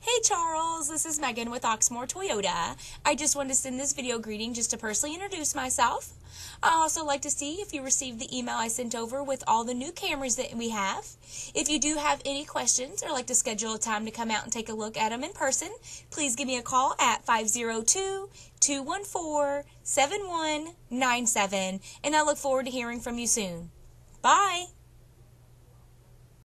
Hey Charles, this is Megan with Oxmoor Toyota. I just wanted to send this video greeting just to personally introduce myself. I also like to see if you received the email I sent over with all the new Camrys that we have. If you do have any questions or like to schedule a time to come out and take a look at them in person, please give me a call at 502 214 7197 and I look forward to hearing from you soon. Bye.